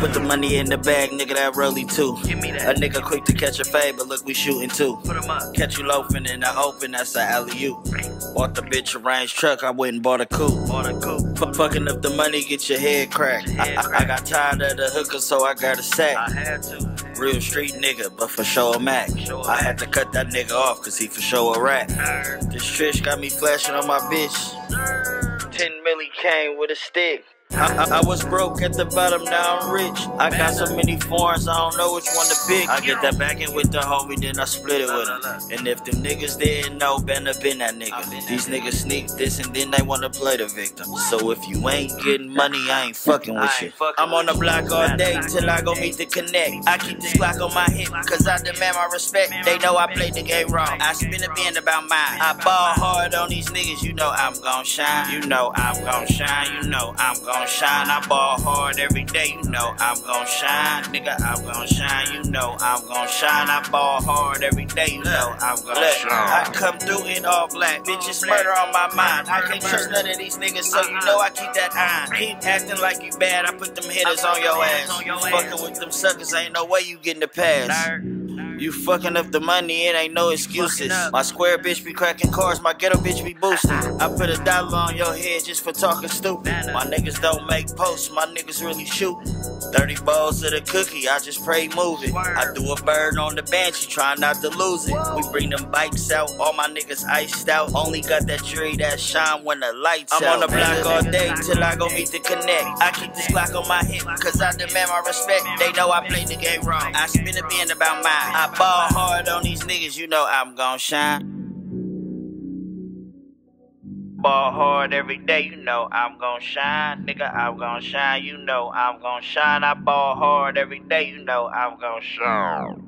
put the money in the bag, nigga, that really too. Give me A nigga quick to catch a fade, but look, we shooting too. Put 'em up. Catch you loafing in the open, that's a alley oop. Bought the bitch a range truck, I went and bought a coupe. Bought a coupe. F- fucking up the money, get your head cracked. Your head I, I, I got tired of the hooker, so I got a sack. I had to. Real street nigga, but for sure a Mac. Sure I had to cut that nigga off, cause he for sure a rat. This Trish got me flashing on my bitch. 10 milli came with a stick. I, I, was broke at the bottom, now I'm rich. I got so many foreigns, I don't know which one to pick. I get that back in with the homie, then I split it with him. And if them niggas didn't know, been up in that nigga. These niggas sneak this and then they wanna play the victim. So if you ain't getting money, I ain't fucking with you. I'm on the block all day till I go meet the connect. I keep this Glock on my hip, cause I demand my respect. They know I played the game wrong. I spin a bend about mine. I ball hard on these niggas, you know I'm gon' shine. You know I'm gon' shine, you know I'm gon' shine. I ball hard every day, you know I'm gon' shine. Nigga, I'm gon' shine, you know I'm gon' shine. I ball hard every day, you know I'm gon' shine. I come through in all black, bitches murder on my mind. I can't trust none of these niggas, so you know I keep that iron. Keep acting like you bad, I put them hitters on your ass. You fucking with them suckers, ain't no way you getting the pass. You fucking up the money, it ain't no excuses. My square bitch be cracking cars, my ghetto bitch be boosting. I put a dollar on your head just for talking stupid. My niggas don't make posts, my niggas really shoot. 30 balls of the cookie, I just pray move it. I do a bird on the bench, you try not to lose it. We bring them bikes out, all my niggas iced out. Only got that jury that shine when the lights I'm on the block all day till I go meet the connect. I keep this Glock on my hip, cause I demand my respect. They know I play the game wrong. I spin a bend about mine. I ball hard on these niggas, you know I'm gon' shine. Ball hard every day, you know I'm gon' shine. Nigga, I'm gon' shine, you know I'm gon' shine. I ball hard every day, you know I'm gon' shine.